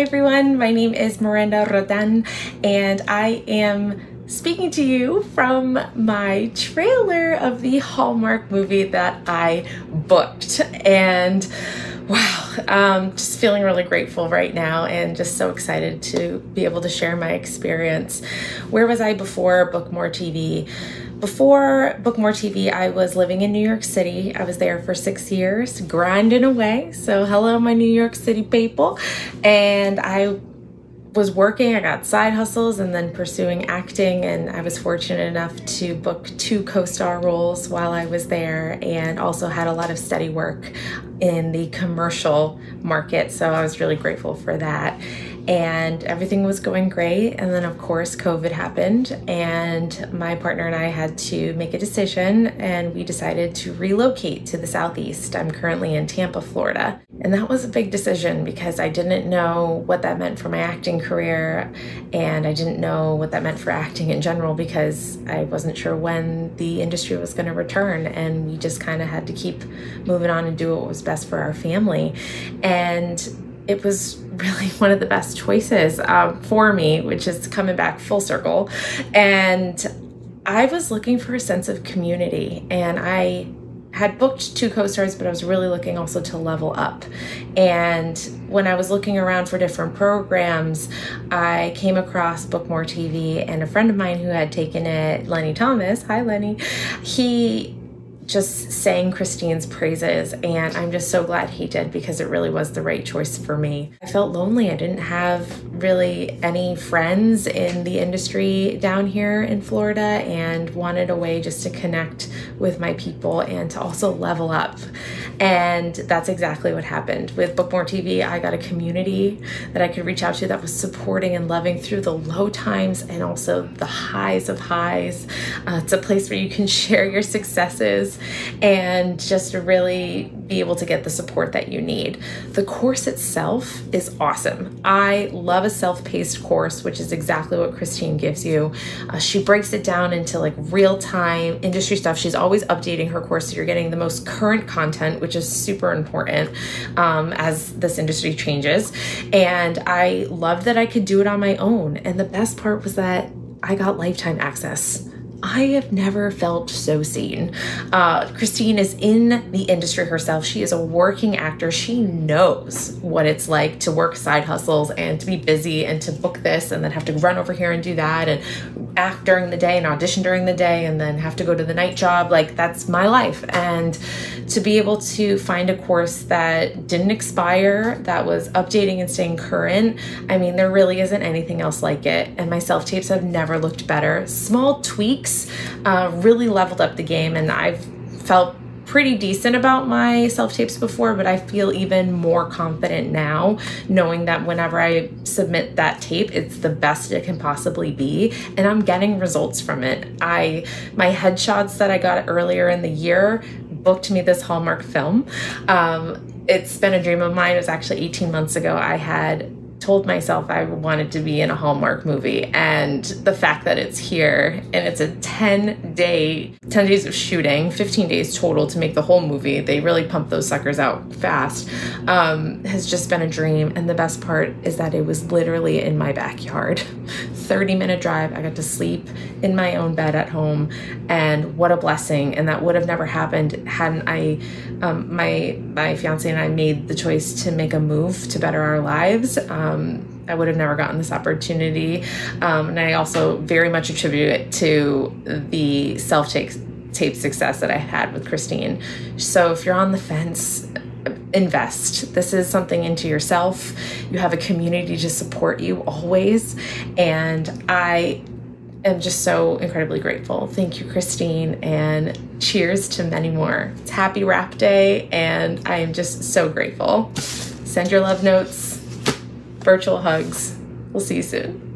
Hi everyone, my name is Miranda Rolan and I am speaking to you from my trailer of the Hallmark movie that I booked. And wow, um, just feeling really grateful right now and just so excited to be able to share my experience. Where was I before Book More TV? Before Book More TV, I was living in New York City. I was there for six years, grinding away. So, hello, my New York City people. And I was working, I got side hustles and then pursuing acting. And I was fortunate enough to book two co star roles while I was there and also had a lot of steady work in the commercial market. So, I was really grateful for that and everything was going great. And then, of course, COVID happened, and my partner and I had to make a decision, and we decided to relocate to the Southeast. I'm currently in Tampa, Florida. And that was a big decision because I didn't know what that meant for my acting career, and I didn't know what that meant for acting in general because I wasn't sure when the industry was going to return. And we just kind of had to keep moving on and do what was best for our family. And it was really one of the best choices um, for me, which is coming back full circle. And I was looking for a sense of community, and I had booked two co-stars but i was really looking also to level up and when i was looking around for different programs i came across bookmore tv and a friend of mine who had taken it lenny thomas hi lenny he just sang Christine's praises, and I'm just so glad he did because it really was the right choice for me. I felt lonely. I didn't have really any friends in the industry down here in Florida and wanted a way just to connect with my people and to also level up. And that's exactly what happened. With Bookmore TV, I got a community that I could reach out to that was supporting and loving through the low times and also the highs of highs. Uh, it's a place where you can share your successes and just to really be able to get the support that you need. The course itself is awesome. I love a self paced course, which is exactly what Christine gives you. Uh, she breaks it down into like real time industry stuff. She's always updating her course, so you're getting the most current content, which is super important um, as this industry changes. And I loved that I could do it on my own. And the best part was that I got lifetime access. I have never felt so seen. Uh, Christine is in the industry herself. She is a working actor. She knows what it's like to work side hustles and to be busy and to book this and then have to run over here and do that and act during the day and audition during the day and then have to go to the night job. Like, that's my life. And to be able to find a course that didn't expire, that was updating and staying current, I mean, there really isn't anything else like it. And my self tapes have never looked better. Small tweaks uh, really leveled up the game, and I've felt pretty decent about my self tapes before, but I feel even more confident now knowing that whenever I submit that tape, it's the best it can possibly be and I'm getting results from it. I my headshots that I got earlier in the year booked me this Hallmark film. Um, it's been a dream of mine. It was actually 18 months ago. I had told myself I wanted to be in a Hallmark movie and the fact that it's here and it's a 10 day 10 days of shooting 15 days total to make the whole movie they really pump those suckers out fast um, has just been a dream. And the best part is that it was literally in my backyard. 30 minute drive I got to sleep in my own bed at home and what a blessing. And that would have never happened hadn't I um, my my fiance and I made the choice to make a move to better our lives um, um, I would have never gotten this opportunity. Um, and I also very much attribute it to the self tape success that I had with Christine. So if you're on the fence, invest. This is something into yourself. You have a community to support you always. And I am just so incredibly grateful. Thank you, Christine, and cheers to many more. It's happy wrap day, and I am just so grateful. Send your love notes virtual hugs. We'll see you soon.